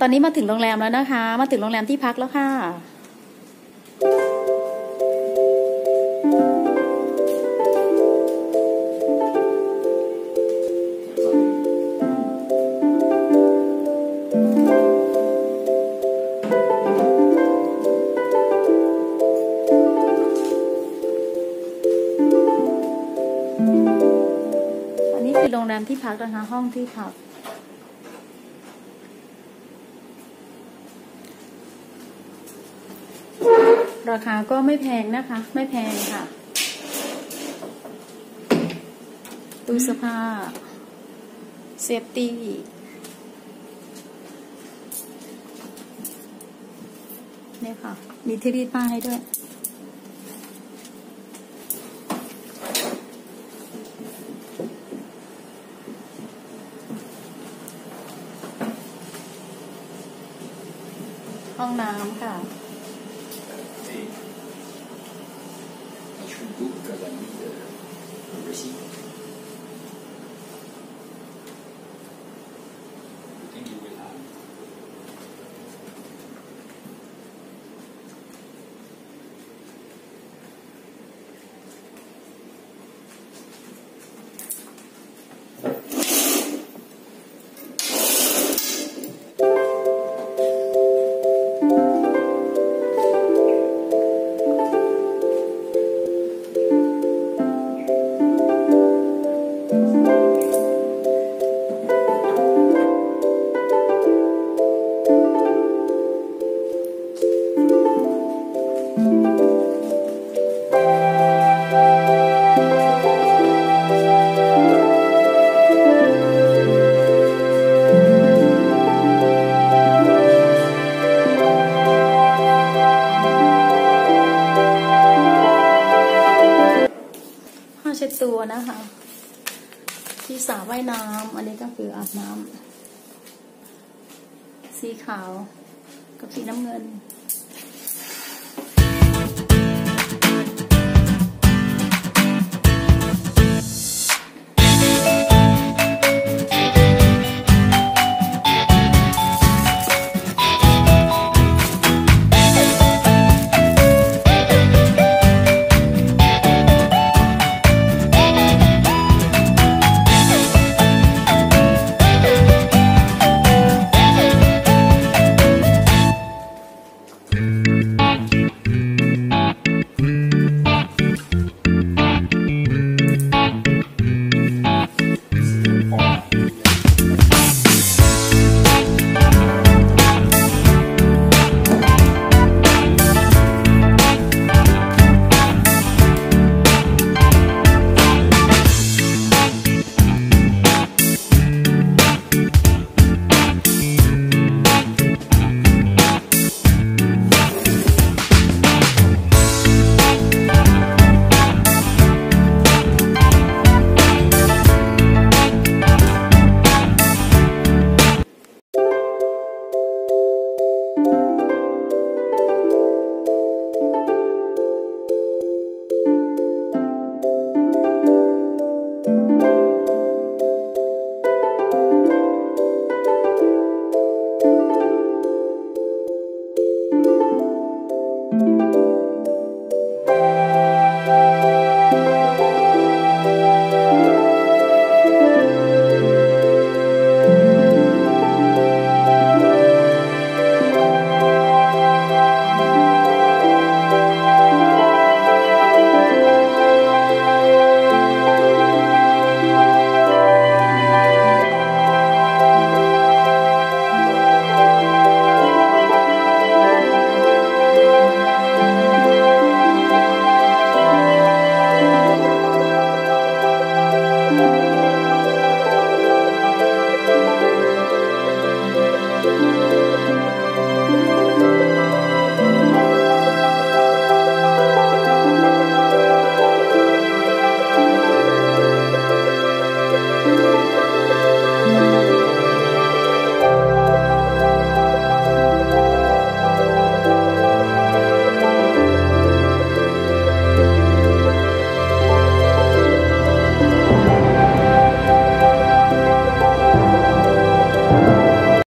ตอนนี้มาถึงโรงแรมแล้วนะคะ มาถึงโรงแรมที่พักแล้วค่ะอันนี้คือโรงแรมที่พักนะคะ ห้องที่พัก ราคาก็ไม่แพงนะคะ ไม่แพงค่ะตู้เสื้อผ้า safetyเนี่ยค่ะ มีที่รีดผ้าให้ด้วยห้องน้ำค่ะ itu kerana dia bersih. ที่สระว่ายน้ำอันนี้ก็คืออาบน้ำสีขาวกับสีน้ำเงิน